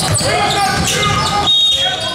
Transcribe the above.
Yeah!